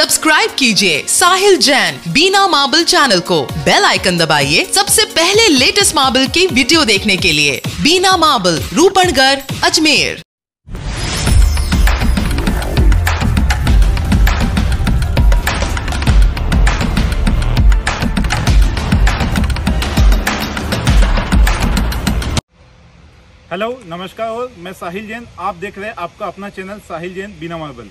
Subscribe कीजिए Sahil Jain Bina marble channel को। Bell icon दबाइए सबसे पहले लेटेस्ट मार्बल की वीडियो देखने के लिए। बीना मार्बल रूपनगढ़ अजमेर। हेलो नमस्कार, और मैं साहिल जैन। आप देख रहे हैं आपका अपना चैनल साहिल जैन, बिना मार्बल।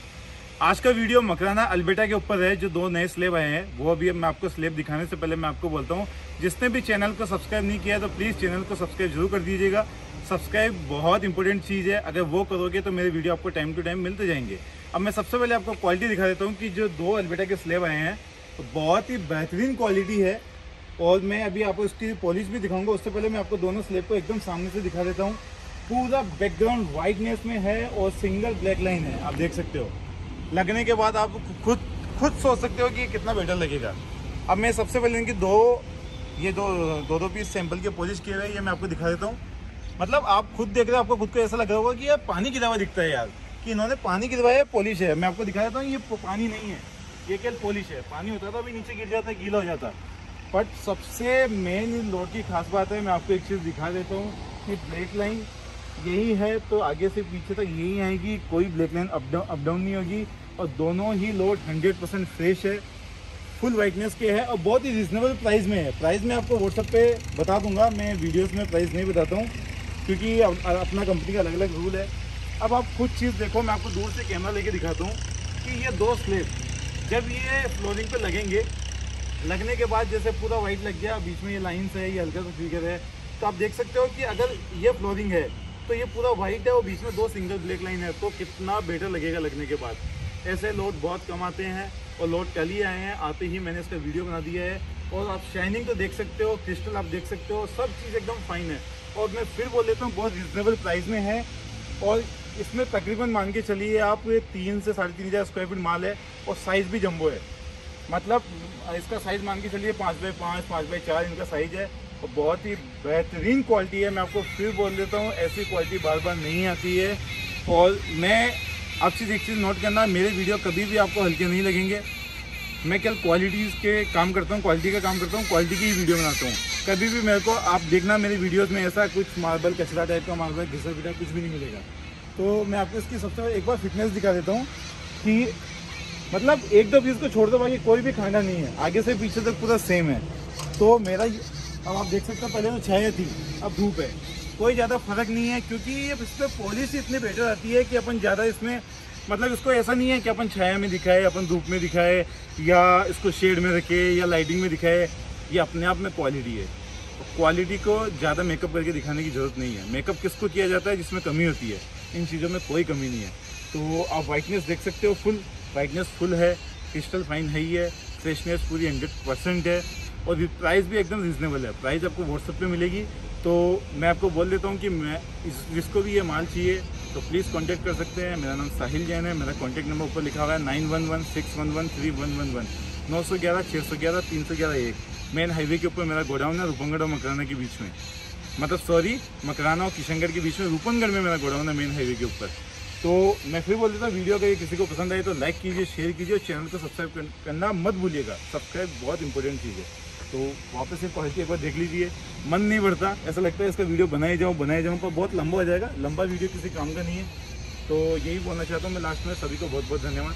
आज का वीडियो मकराना अल्बेटा के ऊपर है, जो दो नए स्लेब आए हैं। वो अभी मैं आपको स्लेब दिखाने से पहले मैं आपको बोलता हूँ, जिसने भी चैनल को सब्सक्राइब नहीं किया तो प्लीज़ चैनल को सब्सक्राइब ज़रूर कर दीजिएगा। सब्सक्राइब बहुत इंपॉर्टेंट चीज़ है, अगर वो करोगे तो मेरे वीडियो आपको टाइम टू टाइम मिलते जाएँगे। अब मैं सबसे पहले आपको क्वालिटी दिखा देता हूँ कि जो दो अल्बेटा के स्लेब आए हैं तो बहुत ही बेहतरीन क्वालिटी है। और मैं अभी आपको इसकी पॉलिश भी दिखाऊँगा, उससे पहले मैं आपको दोनों स्लेब को एकदम सामने से दिखा देता हूँ। पूरा बैकग्राउंड वाइटनेस में है और सिंगल ब्लैक लाइन है, आप देख सकते हो। लगने के बाद आप खुद खुद सोच सकते हो कि ये कितना बेटर लगेगा। अब मैं सबसे पहले इनकी दो, ये दो दो दो पीस सैंपल के पॉलिश किए हुए हैं, ये मैं आपको दिखा देता हूँ। मतलब आप खुद देख रहे हो, आपको खुद को ऐसा लग रहा होगा कि यार पानी गिरा हुआ दिखता है यार, कि इन्होंने पानी गिरवाया है पॉलिश है। मैं आपको दिखा देता हूँ, ये पानी नहीं है, ये केवल पॉलिश है। पानी होता था, अभी नीचे गिर जाता, गीला हो जाता। बट सबसे मेन लोड की खास बात है, मैं आपको एक चीज़ दिखा देता हूँ कि ब्लैक लाइन यही है तो आगे से पीछे तक यही आएगी कोई ब्लैक लाइन अप डाउन नहीं होगी। और दोनों ही लोड 100 परसेंट फ्रेश है फुल वाइटनेस के है और बहुत ही रिजनेबल प्राइस में है। प्राइस मैं आपको व्हाट्सअप पे बता दूँगा, मैं वीडियोस में प्राइस नहीं बताता हूँ, क्योंकि अपना कंपनी का अलग अलग रूल है। अब आप कुछ चीज़ देखो, मैं आपको दूर से कैमरा लेके दिखाता हूँ कि ये दो स्लेब जब ये फ्लोरिंग पे लगेंगे, लगने के बाद जैसे पूरा वाइट लग गया, बीच में ये लाइन्स है, ये हल्का सा फिगर है तो आप देख सकते हो कि अगर ये फ्लोरिंग है तो ये पूरा वाइट है और बीच में दो सिंगल ब्लैक लाइन है तो कितना बेटर लगेगा लगने के बाद। ऐसे लोड बहुत कम आते हैं और लोड कल ही आए हैं, आते ही मैंने इसका वीडियो बना दिया है। और आप शाइनिंग तो देख सकते हो क्रिस्टल आप देख सकते हो, सब चीज़ एकदम फाइन है। और मैं फिर बोल देता हूँ, बहुत रिजनेबल प्राइस में है। और इसमें तकरीबन मान के चलिए आप ये तीन से साढ़े तीन हज़ार स्क्वायर फीट माल है और साइज़ भी जम्बो है। मतलब इसका साइज़ मान के चलिए पाँच बाई पाँच पाँच बाई चार इनका साइज़ है। और बहुत ही बेहतरीन क्वालिटी है। मैं आपको फिर बोल देता हूँ, ऐसी क्वालिटी बार बार नहीं आती है। और मैं आप चीज़ एक चीज़ नोट करना, मेरे वीडियो कभी भी आपको हल्के नहीं लगेंगे। मैं कल क्वालिटीज़ के काम करता हूँ क्वालिटी का काम करता हूँ क्वालिटी की ही वीडियो बनाता हूँ। कभी भी मेरे को आप देखना मेरे वीडियोज़ में ऐसा कुछ मार्बल कचरा टाइप का मार्बल घिसा पिटा कुछ भी नहीं मिलेगा। तो मैं आपको इसकी सबसे एक बार फिटनेस दिखा देता हूँ कि मतलब एक दो पीस को छोड़ दो, बाकी कोई भी खाना नहीं है। आगे से पीछे तक पूरा सेम है। तो मेरा अब आप देख सकते हो, पहले तो छाया थी, अब धूप है। कोई ज़्यादा फ़र्क नहीं है, क्योंकि इस पर पॉलिसी इतनी बेटर आती है कि अपन ज़्यादा इसमें मतलब इसको ऐसा नहीं है कि अपन छाया में दिखाए, अपन धूप में दिखाए, या इसको शेड में रखे, या लाइटिंग में दिखाए। ये अपने आप में क्वालिटी है। क्वालिटी को ज़्यादा मेकअप करके दिखाने की ज़रूरत नहीं है। मेकअप किसको किया जाता है, जिसमें कमी होती है। इन चीज़ों में कोई कमी नहीं है। तो आप वाइटनेस देख सकते हो फुल वाइटनेस फुल है। क्रिस्टल फाइन है ही है। फ्रेशनेस पूरी हंड्रेड परसेंट है। और प्राइस भी एकदम रिजनेबल है। प्राइस आपको व्हाट्सअप पे मिलेगी। तो मैं आपको बोल देता हूँ कि मैं इस, जिसको भी ये माल चाहिए तो प्लीज़ कांटेक्ट कर सकते हैं। मेरा नाम साहिल जैन है। मेरा कॉन्टैक्ट नंबर ऊपर लिखा हुआ है nine one one six one one three one one one नौ सौ ग्यारह छः सौ ग्यारह, तीन सौ ग्यारह एक। मेन हाईवे के ऊपर मेरा गोडाउन है, रूपनगढ़ और मकराना के बीच में। मतलब सॉरी मकराना और किशनगढ़ के बीच में, रूपनगढ़ में मेरा गोडाउन है मेन हाईवे के ऊपर। तो मैं फिर बोल देता हूँ, वीडियो अगर किसी को पसंद आई तो लाइक कीजिए शेयर कीजिए और चैनल को सब्सक्राइब करना मत भूलिएगा। सब्सक्राइब बहुत इंपॉर्टेंट चीज़ है। तो वापस एक क्वालिटी एक बार देख लीजिए। मन नहीं बढ़ता ऐसा लगता है इसका वीडियो बनाए जाऊँ बनाए जाऊँ पर बहुत लंबा हो जाएगा। लंबा वीडियो किसी काम का नहीं है। तो यही बोलना चाहता हूँ मैं लास्ट में सभी को बहुत बहुत धन्यवाद।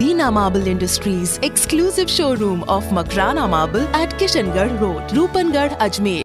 Dina Marble Industries exclusive showroom of Makrana Marble at Kishangarh Road, Rupangarh, Ajmer.